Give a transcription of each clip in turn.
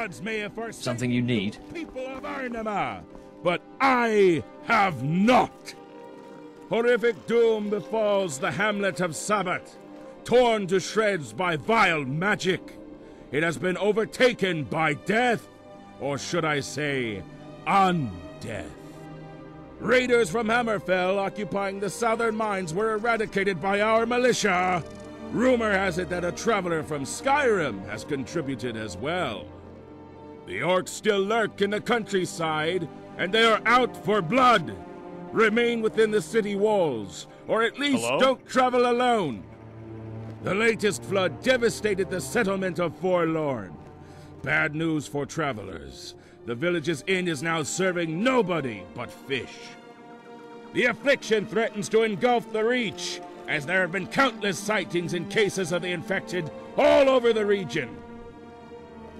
gods may have forsaken Something you need? people of Arnima, but I have not. Horrific doom befalls the hamlet of Sabbath, torn to shreds by vile magic. It has been overtaken by death, or should I say, undeath. Raiders from Hammerfell occupying the southern mines were eradicated by our militia. Rumor has it that a traveler from Skyrim has contributed as well. The orcs still lurk in the countryside, and they are out for blood. Remain within the city walls, or at least Hello? don't travel alone. The latest flood devastated the settlement of Forlorn. Bad news for travelers. The village's inn is now serving nobody but fish. The affliction threatens to engulf the Reach, as there have been countless sightings and cases of the infected all over the region.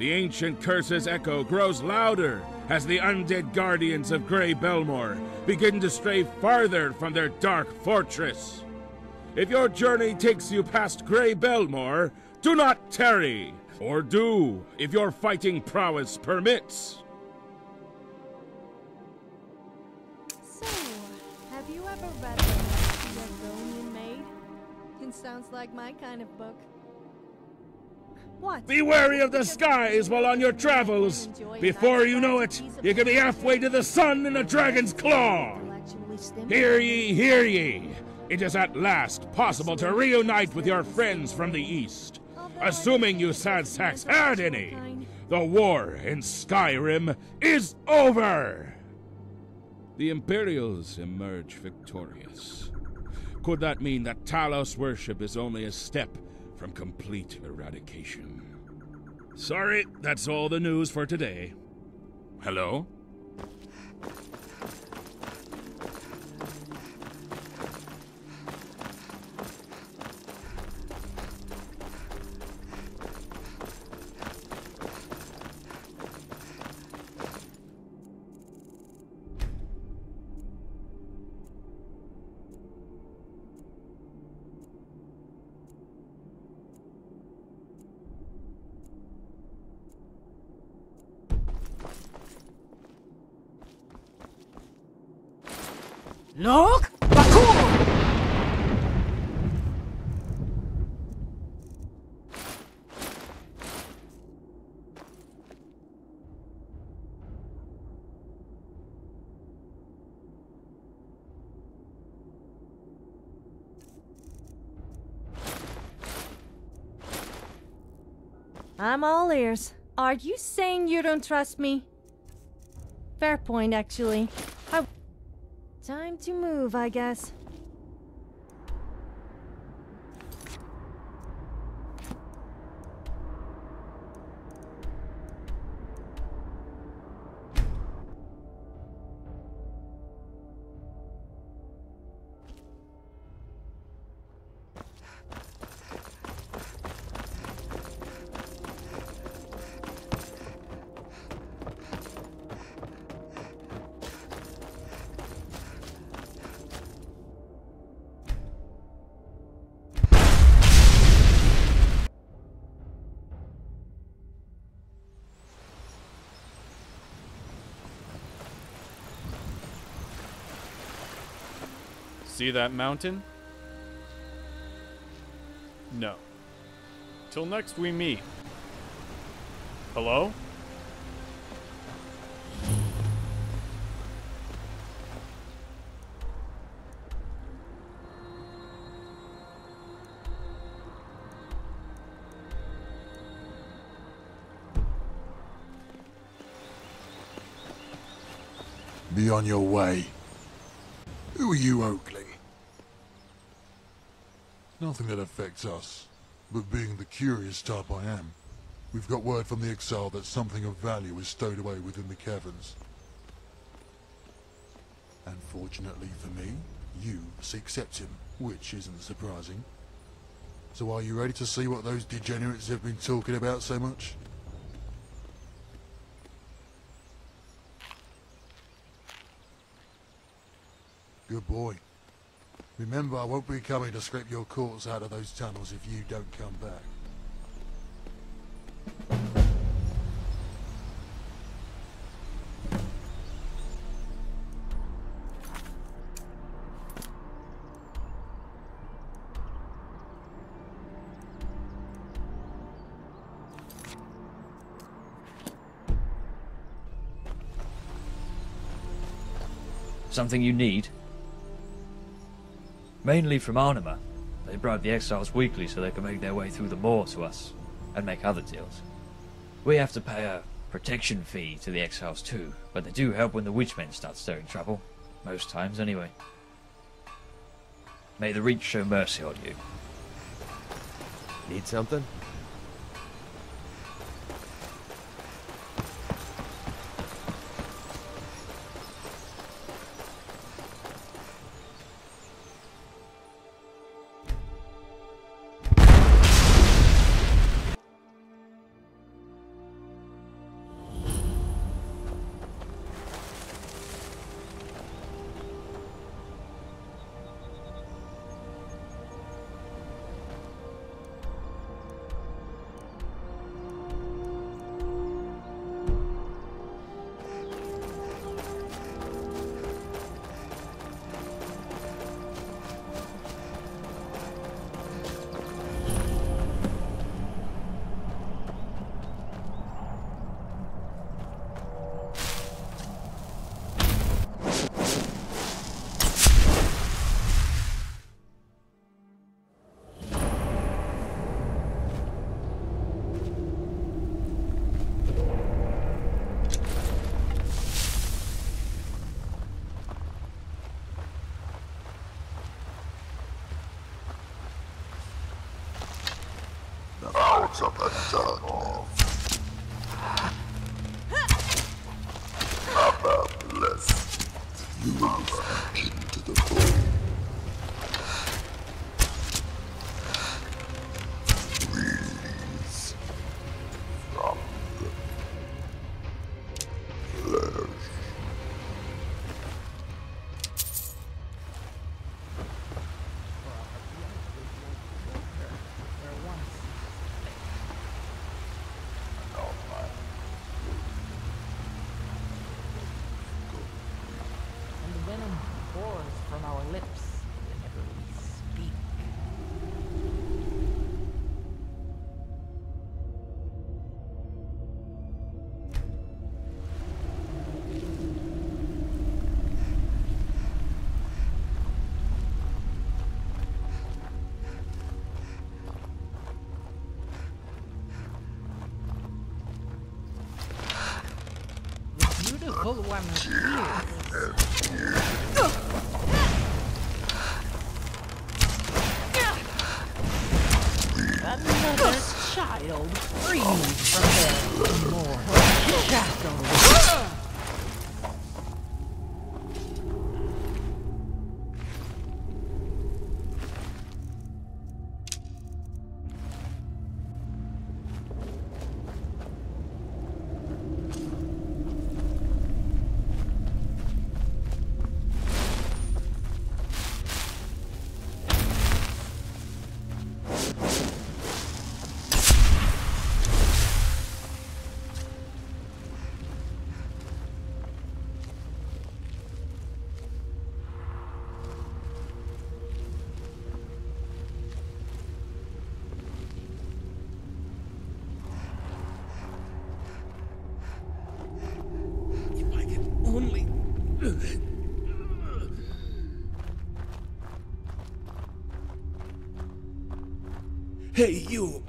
The ancient curse's echo grows louder as the undead guardians of Grey Belmore begin to stray farther from their dark fortress. If your journey takes you past Grey Belmore, do not tarry, or do if your fighting prowess permits. So, have you ever read The Maid? It sounds like my kind of book. What? Be wary of the skies while on your travels. Before you know it, you could be halfway to the sun in a dragon's claw. Hear ye, hear ye! It is at last possible to reunite with your friends from the east. Assuming you sad sacks had any, the war in Skyrim is over! The Imperials emerge victorious. Could that mean that Talos worship is only a step from complete eradication? Sorry, that's all the news for today. Hello? Look! Bakur! I'm all ears. Are you saying you don't trust me? Fair point, actually. I... Time to move, I guess. See that mountain? No. Till next we meet. Hello? Be on your way. Who are you, Oakley? Nothing that affects us, but being the curious type I am, we've got word from the exile that something of value is stowed away within the caverns. Unfortunately for me, you seek Septim, which isn't surprising. So are you ready to see what those degenerates have been talking about so much? Good boy. Remember, I won't be coming to scrape your corpse out of those tunnels if you don't come back. Something you need? Mainly from Arnima. They bribe the exiles weekly so they can make their way through the moor to us, and make other deals. We have to pay a protection fee to the exiles too, but they do help when the witchmen start stirring trouble. Most times, anyway. May the Reach show mercy on you. Need something? Beautiful Hey, you!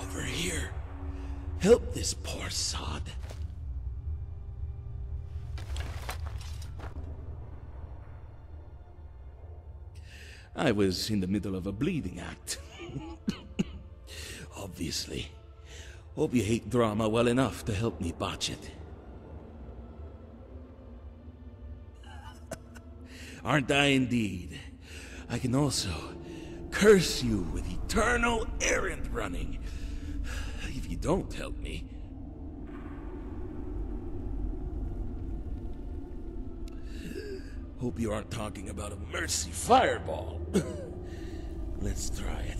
Over here. Help this poor sod. I was in the middle of a bleeding act. Obviously. Hope you hate drama well enough to help me botch it. Aren't I indeed? I can also curse you with eternal errand running. If you don't help me. Hope you aren't talking about a mercy fireball. Let's try it.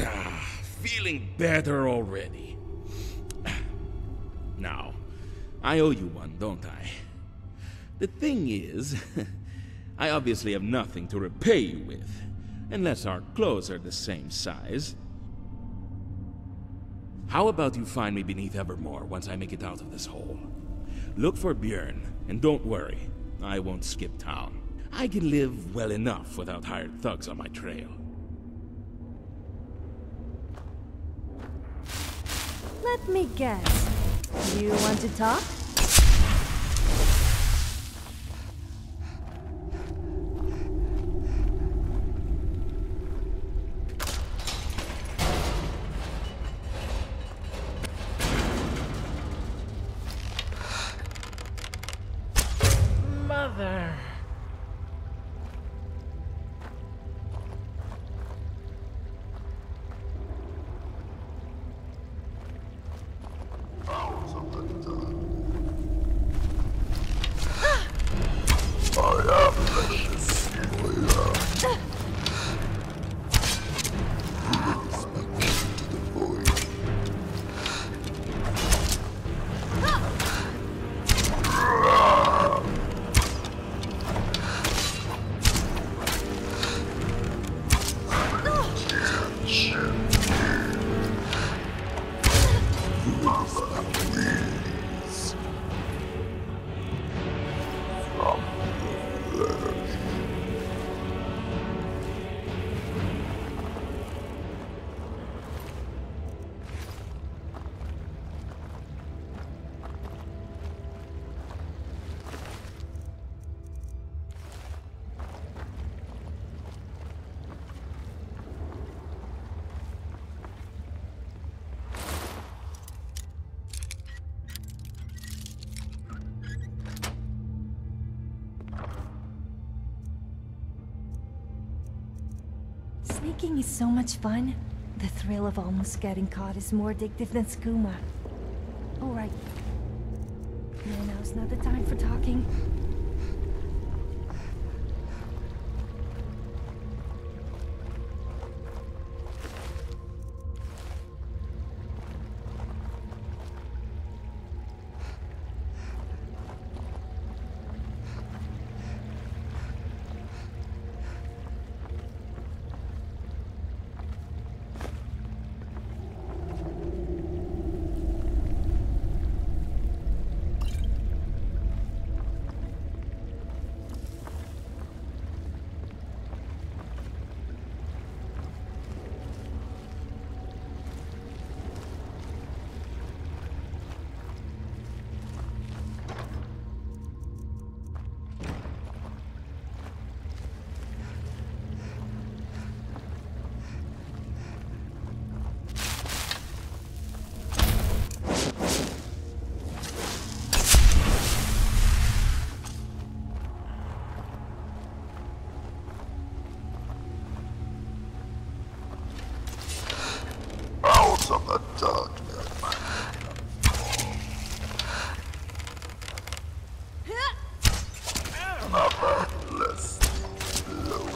Ah, feeling better already. Now, I owe you one, don't I? The thing is, I obviously have nothing to repay you with, unless our clothes are the same size. How about you find me beneath Evermore once I make it out of this hole? Look for Björn, and don't worry, I won't skip town. I can live well enough without hired thugs on my trail. Let me guess. You want to talk? Is so much fun. The thrill of almost getting caught is more addictive than skooma. Alright. No, now's not the time for talking. Blessed blow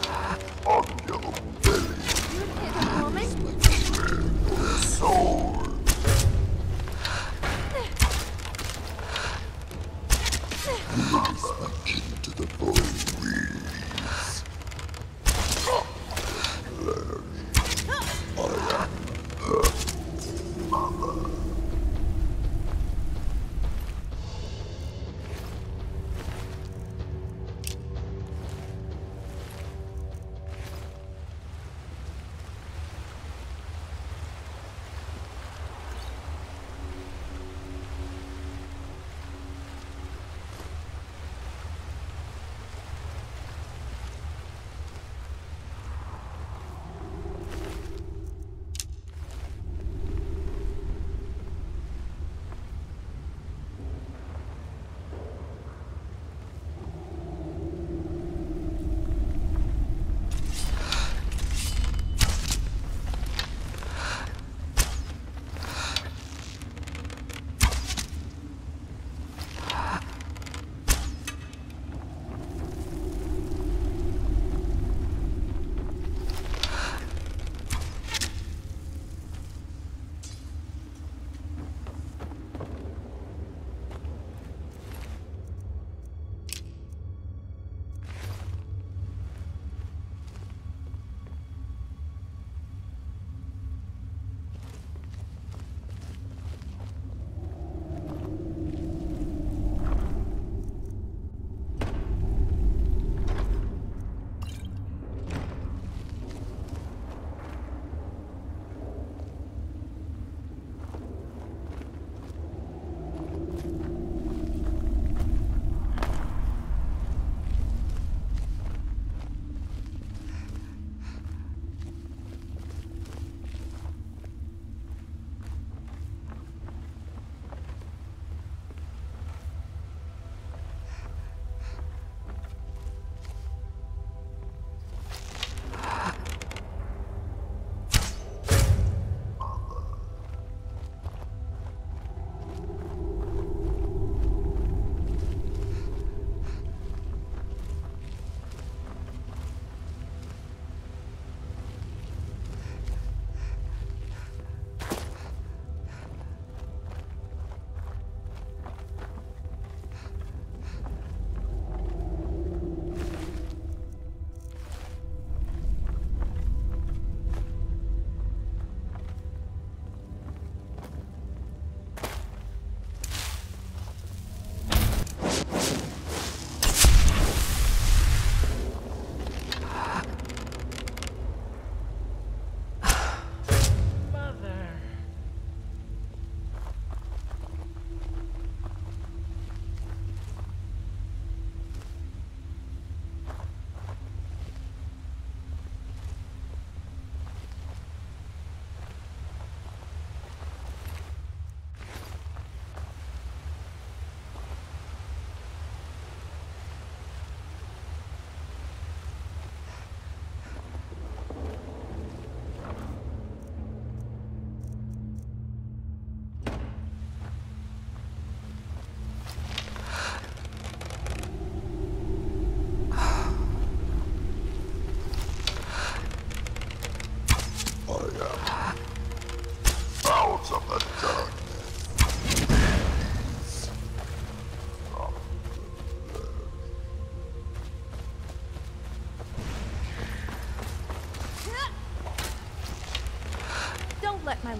on your belly.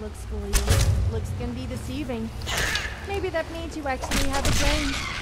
Looks for. Looks can be deceiving. Maybe that means you actually have a brain.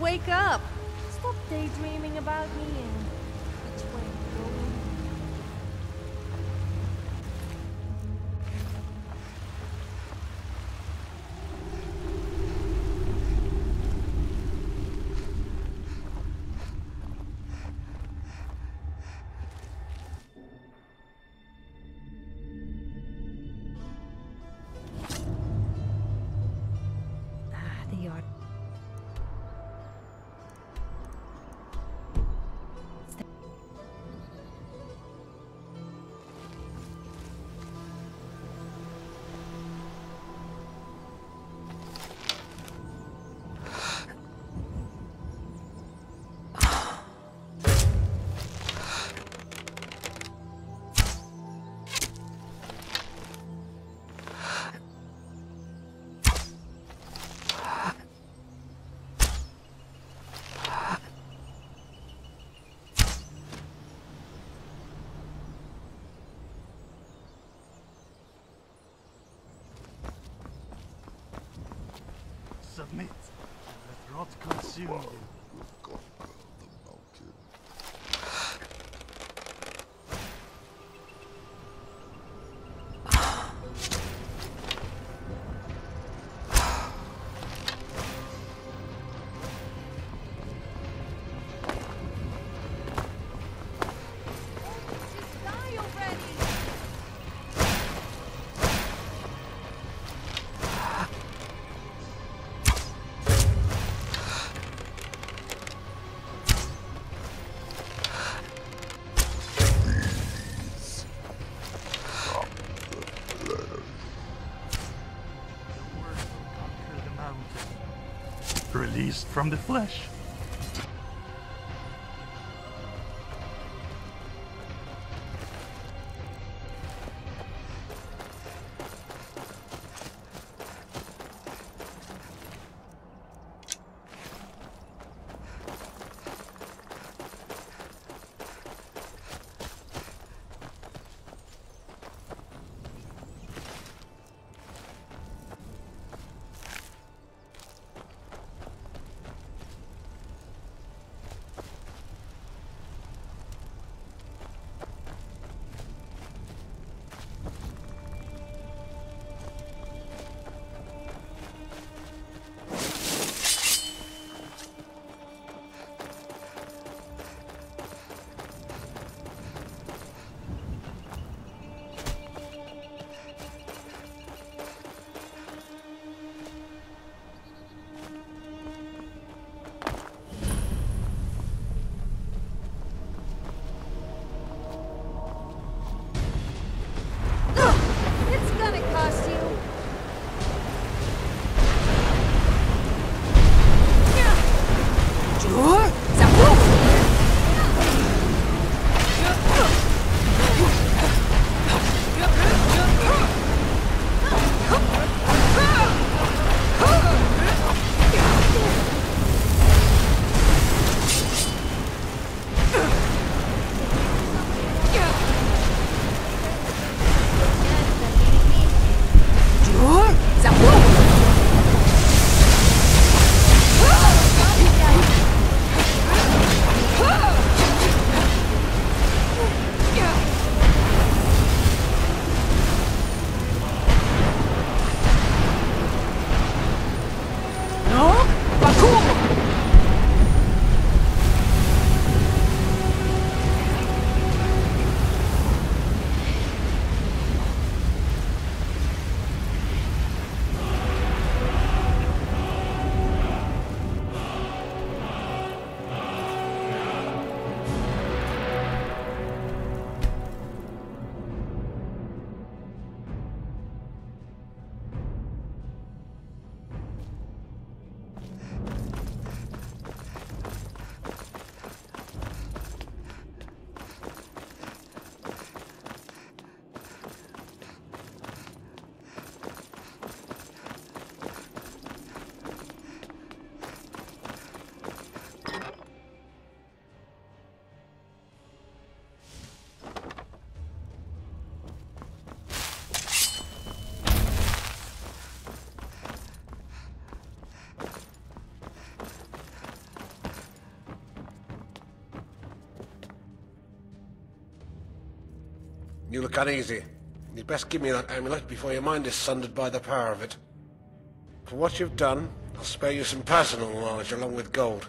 Wake up! Stop daydreaming about me Submit. Let rot consume you. From the flesh. You look uneasy. You'd best give me that amulet before your mind is sundered by the power of it. For what you've done, I'll spare you some personal knowledge along with gold.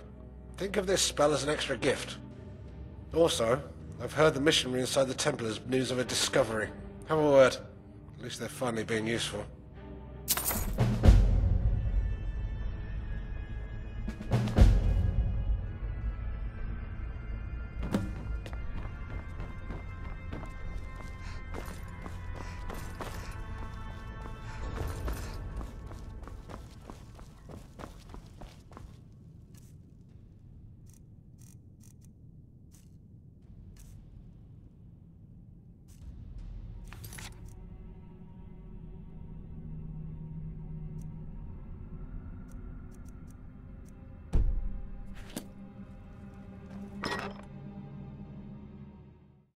Think of this spell as an extra gift. Also, I've heard the missionary inside the temple has news of a discovery. Have a word. At least they're finally being useful.